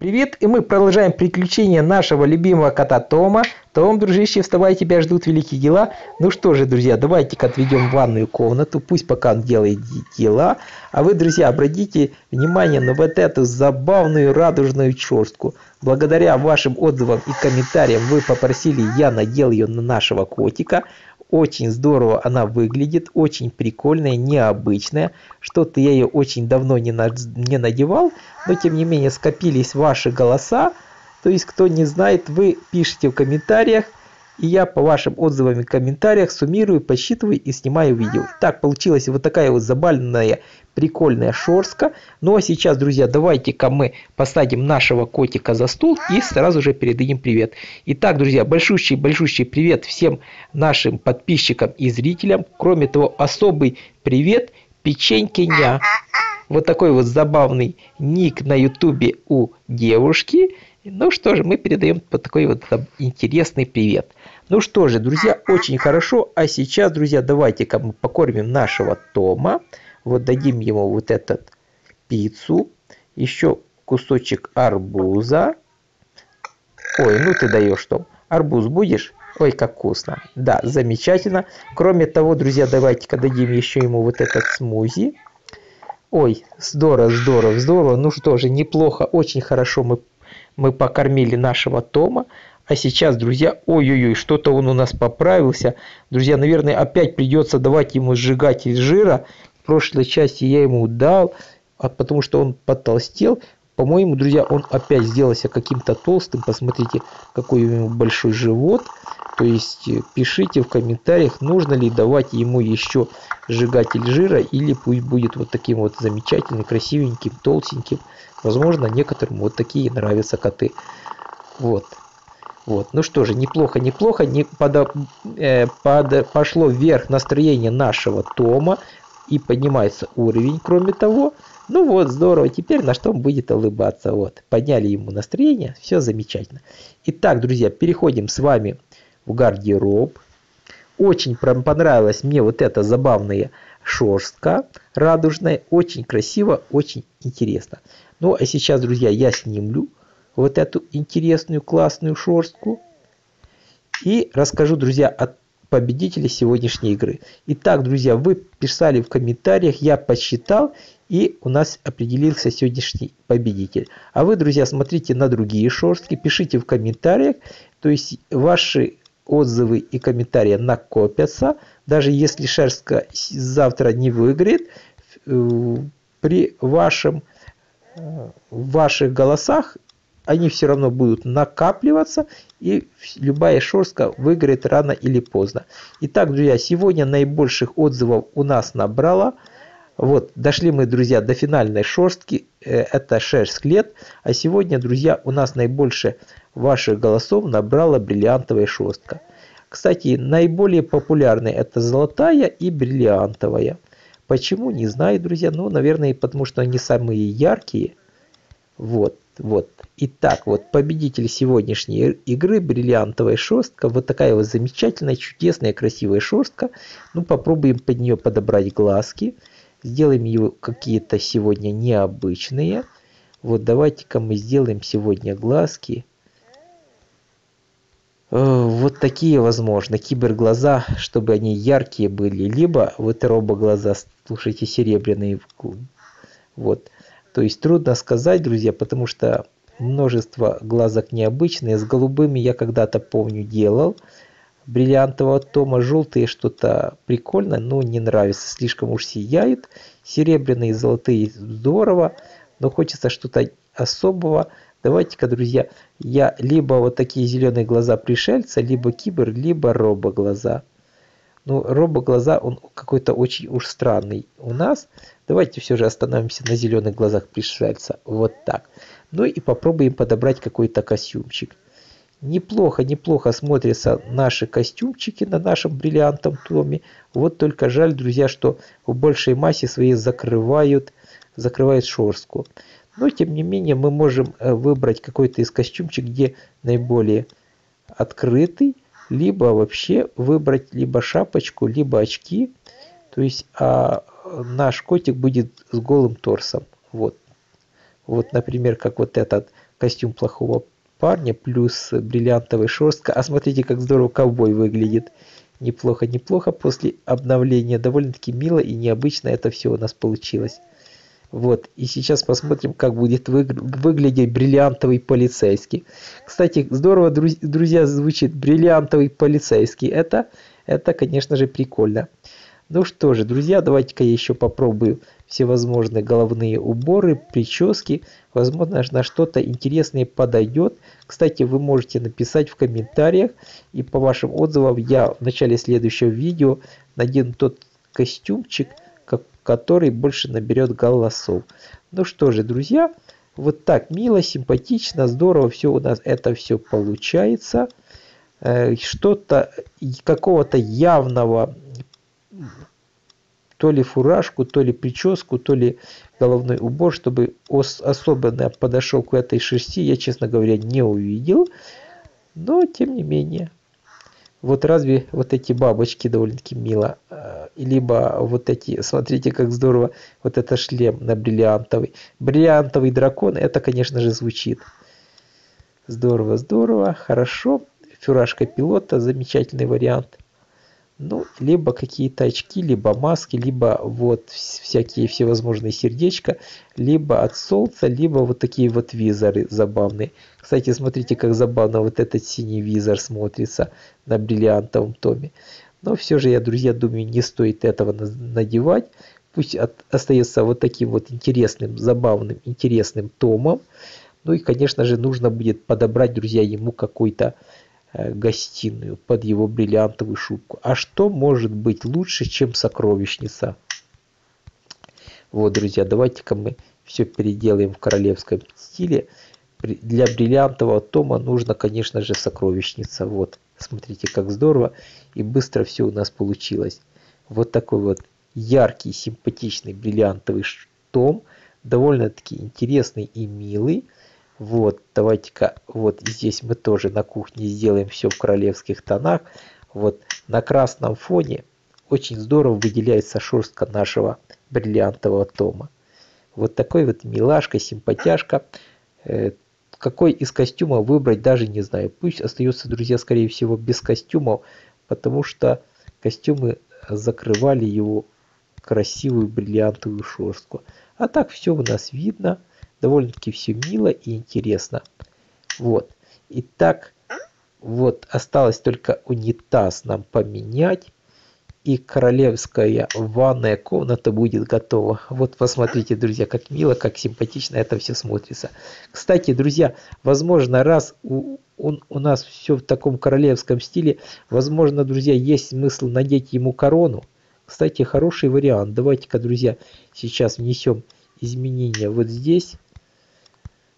Привет, и мы продолжаем приключения нашего любимого кота Тома. Том, дружище, вставай, тебя ждут великие дела. Ну что же, друзья, давайте-ка отведем в ванную комнату, пусть пока он делает дела. А вы, друзья, обратите внимание на вот эту забавную радужную шерстку. Благодаря вашим отзывам и комментариям вы попросили, я надел ее на нашего котика. Очень здорово она выглядит, очень прикольная, необычная. Что-то я ее очень давно не, на, не надевал, но тем не менее скопились ваши голоса. То есть, кто не знает, вы пишите в комментариях, и я по вашим отзывам и комментариях суммирую, подсчитываю и снимаю видео. Так получилась вот такая вот забавная, прикольная шорстка. Ну а сейчас, друзья, давайте-ка мы посадим нашего котика за стул и сразу же передадим привет. Итак, друзья, большущий-большущий привет всем нашим подписчикам и зрителям. Кроме того, особый привет печенькиня. Вот такой вот забавный ник на ютубе у девушки. Ну что же, мы передаем вот такой вот интересный привет. Ну что же, друзья, очень хорошо. А сейчас, друзья, давайте-ка мы покормим нашего Тома. Вот дадим ему вот этот пиццу. Еще кусочек арбуза. Ой, ну ты даешь, Том. Арбуз будешь? Ой, как вкусно. Да, замечательно. Кроме того, друзья, давайте-ка дадим еще ему вот этот смузи. Ой, здорово, здорово, здорово. Ну что же, неплохо, очень хорошо мы мы покормили нашего Тома. А сейчас, друзья, ой-ой-ой, что-то он у нас поправился. Друзья, наверное, опять придется давать ему сжигатель жира. В прошлой части я ему дал, а потому что он потолстел. По-моему, друзья, он опять сделался каким-то толстым. Посмотрите, какой у него большой живот. То есть э, пишите в комментариях, нужно ли давать ему еще сжигатель жира или пусть будет вот таким вот замечательным, красивеньким, толстеньким. Возможно, некоторым вот такие нравятся коты. Вот. Вот. Ну что же, неплохо, неплохо. Не под, э, под, пошло вверх настроение нашего Тома. И поднимается уровень, кроме того. Ну вот, здорово. Теперь на что он будет улыбаться. Вот. Подняли ему настроение. Все замечательно. Итак, друзья, переходим с вами в гардероб. Очень понравилась мне вот эта забавная шерстка радужная. Очень красиво, очень интересно. Ну а сейчас, друзья, я снимлю вот эту интересную классную шерстку и расскажу, друзья, о победителе сегодняшней игры. Итак, друзья, вы писали в комментариях, я посчитал, и у нас определился сегодняшний победитель. А вы, друзья, смотрите на другие шерстки, пишите в комментариях, то есть ваши отзывы и комментарии накопятся. Даже если шерстка завтра не выиграет, э, при вашем в ваших голосах они все равно будут накапливаться, и любая шерстка выиграет рано или поздно. Итак, друзья, сегодня наибольших отзывов у нас набрала. Вот, дошли мы, друзья, до финальной шерстки. Э, это шерсть лет. А сегодня, друзья, у нас наибольше ваших голосов набрала бриллиантовая шерстка. Кстати, наиболее популярные это золотая и бриллиантовая. Почему, не знаю, друзья. Ну, наверное, потому что они самые яркие. Вот, вот. Итак, вот победитель сегодняшней игры бриллиантовая шерстка. Вот такая вот замечательная, чудесная, красивая шерстка. Ну, попробуем под нее подобрать глазки. Сделаем ее какие-то сегодня необычные. Вот давайте-ка мы сделаем сегодня глазки. Э, вот такие, возможно, киберглаза, чтобы они яркие были, либо вот робоглаза, слушайте, серебряные. Вот. То есть трудно сказать, друзья, потому что множество глазок необычные. С голубыми я когда-то, помню, делал. Бриллиантового тома желтые что-то прикольно, но не нравится. Слишком уж сияют. Серебряные, золотые здорово, но хочется что-то особого. Давайте-ка, друзья, я либо вот такие зеленые глаза пришельца, либо кибер, либо робоглаза. Ну, робоглаза, он какой-то очень уж странный у нас. Давайте все же остановимся на зеленых глазах пришельца. Вот так. Ну и попробуем подобрать какой-то костюмчик. Неплохо, неплохо смотрятся наши костюмчики на нашем бриллиантом томе. Вот только жаль, друзья, что в большей массе своей закрывают, закрывают шорстку. Но тем не менее мы можем э, выбрать какой-то из костюмчик, где наиболее открытый, либо вообще выбрать либо шапочку, либо очки. То есть а наш котик будет с голым торсом. Вот. Вот, например, как вот этот костюм плохого парня, плюс бриллиантовая шерстка. А смотрите, как здорово ковбой выглядит. Неплохо, неплохо. После обновления довольно-таки мило и необычно это все у нас получилось. Вот, и сейчас посмотрим, как будет выглядеть бриллиантовый полицейский. Кстати, здорово, друзья, звучит бриллиантовый полицейский. Это, это, конечно же, прикольно. Ну что же, друзья, давайте-ка я еще попробую всевозможные головные уборы, прически. Возможно, на что-то интересное подойдет. Кстати, вы можете написать в комментариях. И по вашим отзывам я в начале следующего видео надену тот костюмчик, который больше наберет голосов. Ну что же, друзья, вот так мило, симпатично, здорово все у нас это все получается. Э, что-то, какого-то явного, то ли фуражку, то ли прическу, то ли головной убор, чтобы особенно подошел к этой шерсти, я, честно говоря, не увидел. Но, тем не менее, вот разве вот эти бабочки довольно-таки мило. Э, либо вот эти, смотрите, как здорово, вот это шлем на бриллиантовый. Бриллиантовый дракон, это, конечно же, звучит. Здорово, здорово, хорошо. Фюражка пилота, замечательный вариант. Ну, либо какие-то очки, либо маски, либо вот всякие всевозможные сердечки, либо от солнца, либо вот такие вот визоры забавные. Кстати, смотрите, как забавно вот этот синий визор смотрится на бриллиантовом томе. Но все же, я, друзья, думаю, не стоит этого надевать. Пусть от, остается вот таким вот интересным, забавным, интересным томом. Ну и, конечно же, нужно будет подобрать, друзья, ему какой-то гостиную под его бриллиантовую шубку. А что может быть лучше, чем сокровищница? Вот, друзья, давайте-ка мы все переделаем в королевском стиле. Для бриллиантового тома нужно, конечно же, сокровищница. Вот, смотрите, как здорово и быстро все у нас получилось. Вот такой вот яркий, симпатичный бриллиантовый том. Довольно-таки интересный и милый. Вот, давайте-ка, вот здесь мы тоже на кухне сделаем все в королевских тонах. Вот, на красном фоне очень здорово выделяется шерстка нашего бриллиантового тома. Вот такой вот милашка, симпатяшка. Э, какой из костюмов выбрать, даже не знаю. Пусть остается, друзья, скорее всего, без костюмов, потому что костюмы закрывали его красивую бриллиантовую шерстку. А так все у нас видно довольно-таки все мило и интересно. Вот. Итак, вот осталось только унитаз нам поменять. И королевская ванная комната будет готова. Вот посмотрите, друзья, как мило, как симпатично это все смотрится. Кстати, друзья, возможно, раз у, у, у нас все в таком королевском стиле, возможно, друзья, есть смысл надеть ему корону. Кстати, хороший вариант. Давайте-ка, друзья, сейчас внесем изменения вот здесь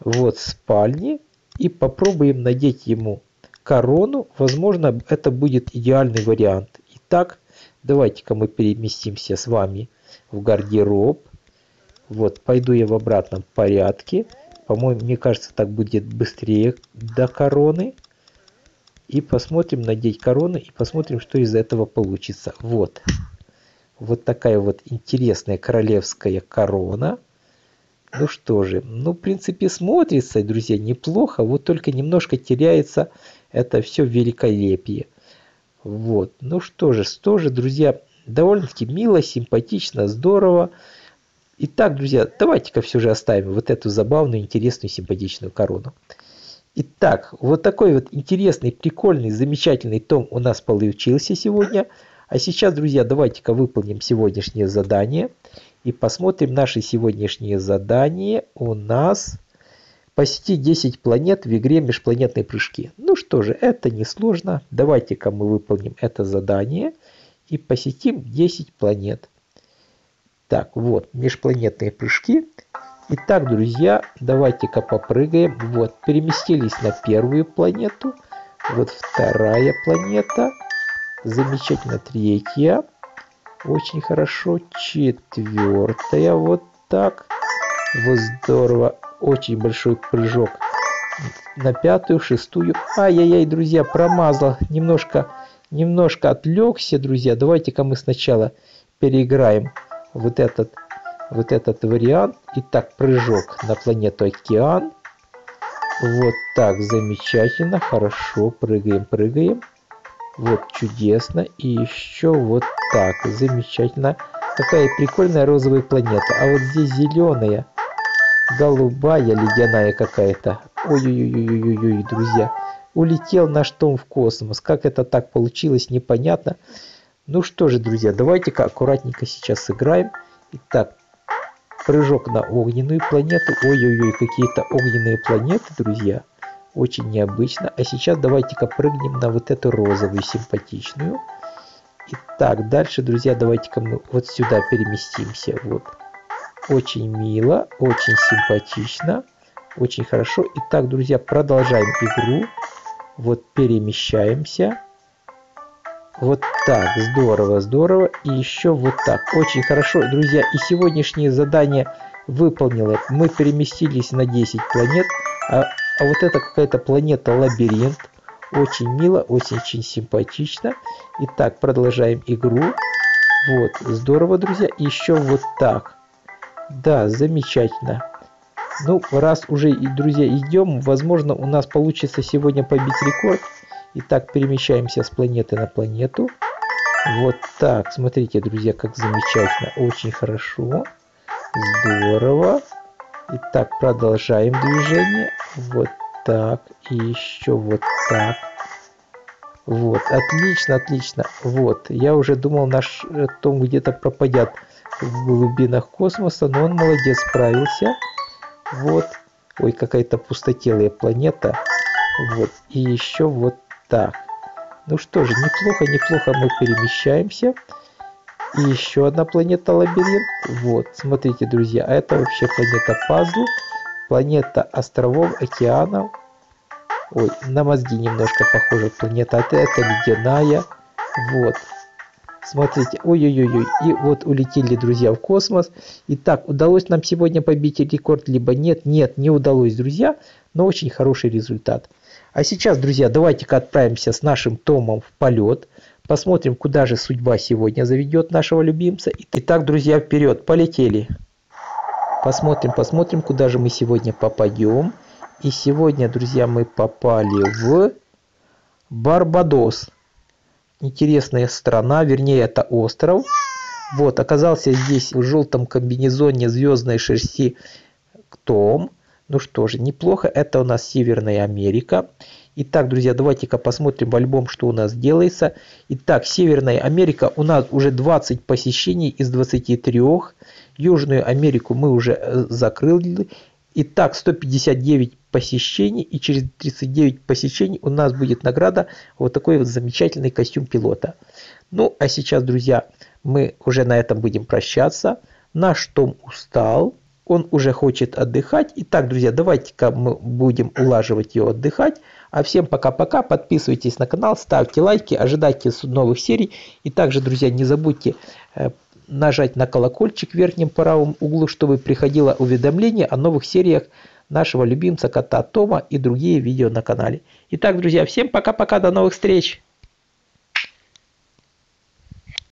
вот спальни и попробуем надеть ему корону. Возможно, это будет идеальный вариант. Итак, давайте-ка мы переместимся с вами в гардероб. Вот, пойду я в обратном порядке. По-моему, мне кажется, так будет быстрее до короны. И посмотрим, надеть корону, и посмотрим, что из этого получится. Вот. Вот такая вот интересная королевская корона. Ну что же, ну в принципе смотрится, друзья, неплохо, вот только немножко теряется это все великолепие. Вот, ну что же, тоже, друзья, довольно-таки мило, симпатично, здорово. Итак, друзья, давайте-ка все же оставим вот эту забавную, интересную, симпатичную корону. Итак, вот такой вот интересный, прикольный, замечательный том у нас получился сегодня. А сейчас, друзья, давайте-ка выполним сегодняшнее задание. И посмотрим наше сегодняшнее задание. У нас посетить 10 планет в игре межпланетные прыжки. Ну что же, это несложно. Давайте-ка мы выполним это задание и посетим 10 планет. Так, вот, межпланетные прыжки. Итак, друзья, давайте-ка попрыгаем. Вот, переместились на первую планету. Вот вторая планета. Замечательно, третья. Очень хорошо. Четвертая. Вот так. Вот здорово. Очень большой прыжок. На пятую, шестую. Ай-яй-яй, друзья, промазал. Немножко, немножко отвлекся, друзья. Давайте-ка мы сначала переиграем вот этот, вот этот вариант. Итак, прыжок на планету Океан. Вот так, замечательно, хорошо, прыгаем, прыгаем. Вот, чудесно. И еще вот так, замечательно. Какая прикольная розовая планета. А вот здесь зеленая, голубая, ледяная какая-то. Ой-ой-ой-ой-ой, друзья. Улетел наш Том в космос. Как это так получилось, непонятно. Ну что же, друзья, давайте-ка аккуратненько сейчас сыграем. Итак, прыжок на огненную планету. Ой-ой-ой, какие-то огненные планеты, друзья. Очень необычно. А сейчас давайте-ка прыгнем на вот эту розовую симпатичную. Итак, дальше, друзья, давайте-ка мы вот сюда переместимся. Вот. Очень мило, очень симпатично, очень хорошо. Итак, друзья, продолжаем игру. Вот перемещаемся. Вот так, здорово, здорово. И еще вот так. Очень хорошо, друзья. И сегодняшнее задание выполнило. Мы переместились на 10 планет. А, а вот это какая-то планета лабиринт. Очень мило, очень-очень симпатично. Итак, продолжаем игру. Вот, здорово, друзья. Еще вот так. Да, замечательно. Ну, раз уже, друзья, идем, возможно, у нас получится сегодня побить рекорд. Итак, перемещаемся с планеты на планету. Вот так. Смотрите, друзья, как замечательно. Очень хорошо. Здорово. Итак, продолжаем движение. Вот так. И еще вот так. Вот, отлично, отлично. Вот, я уже думал, наш э, Том где-то пропадет в глубинах космоса, но он молодец, справился. Вот. Ой, какая-то пустотелая планета. Вот. И еще вот так. Ну что же, неплохо, неплохо мы перемещаемся. И еще одна планета лабиринт. Вот, смотрите, друзья, а это вообще планета пазл. Планета островов, океанов. Ой, на мозги немножко похожа планета. А это ледяная. Вот. Смотрите, ой-ой-ой, и вот улетели друзья в космос. Итак, удалось нам сегодня побить рекорд, либо нет? Нет, не удалось, друзья, но очень хороший результат. А сейчас, друзья, давайте-ка отправимся с нашим Томом в полет. Посмотрим, куда же судьба сегодня заведет нашего любимца. Итак, друзья, вперед, полетели. Посмотрим, посмотрим, куда же мы сегодня попадем. И сегодня, друзья, мы попали в Барбадос. Интересная страна, вернее, это остров. Вот, оказался здесь в желтом комбинезоне звездной шерсти Том. Ну что же, неплохо. Это у нас Северная Америка. Итак, друзья, давайте-ка посмотрим в альбом, что у нас делается. Итак, Северная Америка у нас уже 20 посещений из 23. Южную Америку мы уже э, закрыли. Итак, 159 посещений и через 39 посещений у нас будет награда вот такой вот замечательный костюм пилота. Ну, а сейчас, друзья, мы уже на этом будем прощаться. Наш Том устал он уже хочет отдыхать. Итак, друзья, давайте-ка мы будем улаживать ее отдыхать. А всем пока-пока, подписывайтесь на канал, ставьте лайки, ожидайте новых серий. И также, друзья, не забудьте э, нажать на колокольчик в верхнем правом углу, чтобы приходило уведомление о новых сериях нашего любимца кота Тома и другие видео на канале. Итак, друзья, всем пока-пока, до новых встреч!